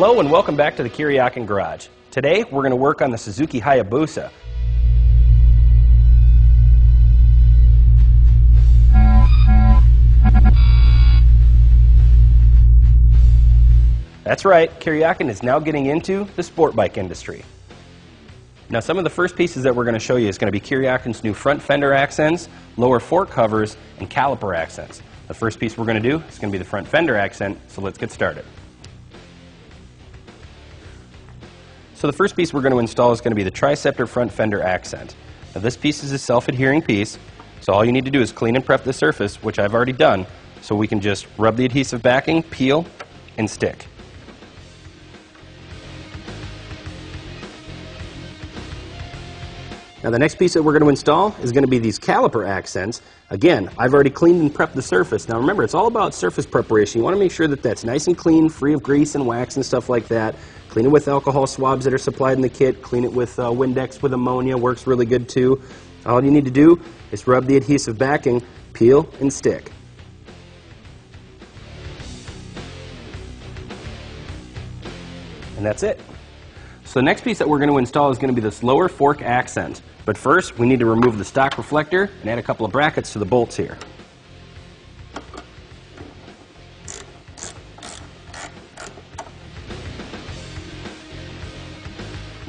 Hello and welcome back to the Kuryakyn Garage. Today we're going to work on the Suzuki Hayabusa. That's right, Kuryakyn is now getting into the sport bike industry. Now some of the first pieces that we're going to show you is going to be Kuryakyn's new front fender accents, lower fork covers, and caliper accents. The first piece we're going to do is going to be the front fender accent, so let's get started. So the first piece we're going to install is going to be the Triceptor front fender accent. Now this piece is a self-adhering piece, so all you need to do is clean and prep the surface, which I've already done, so we can just rub the adhesive backing, peel, and stick. Now the next piece that we're going to install is going to be these caliper accents. Again, I've already cleaned and prepped the surface. Now remember, it's all about surface preparation. You want to make sure that that's nice and clean, free of grease and wax and stuff like that. Clean it with alcohol swabs that are supplied in the kit. Clean it with uh, Windex with ammonia. Works really good too. All you need to do is rub the adhesive backing, peel, and stick. And that's it. So the next piece that we're going to install is going to be this lower fork accent. But first, we need to remove the stock reflector and add a couple of brackets to the bolts here.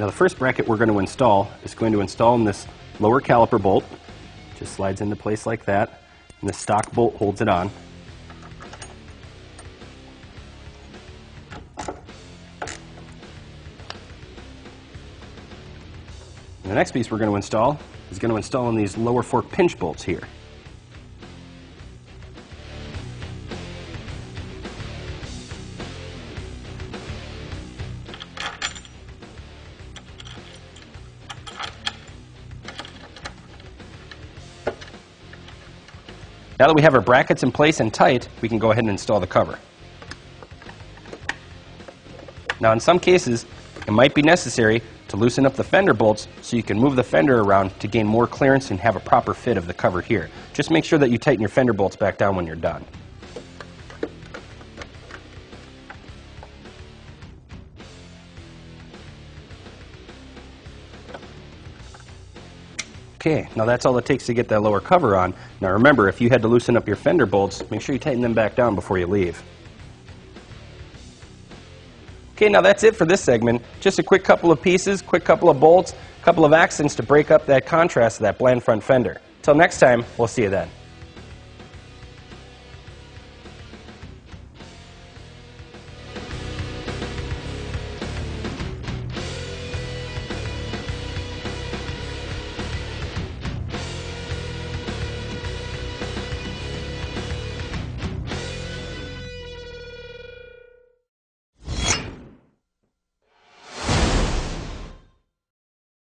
Now the first bracket we're going to install is going to install in this lower caliper bolt. Just slides into place like that. And the stock bolt holds it on. The next piece we're going to install is going to install in these lower fork pinch bolts here. Now that we have our brackets in place and tight, we can go ahead and install the cover. Now in some cases, it might be necessary to loosen up the fender bolts so you can move the fender around to gain more clearance and have a proper fit of the cover here. Just make sure that you tighten your fender bolts back down when you're done. Okay, now that's all it takes to get that lower cover on. Now remember, if you had to loosen up your fender bolts, make sure you tighten them back down before you leave. Okay, now that's it for this segment. Just a quick couple of pieces, quick couple of bolts, couple of accents to break up that contrast of that bland front fender. Till next time, we'll see you then.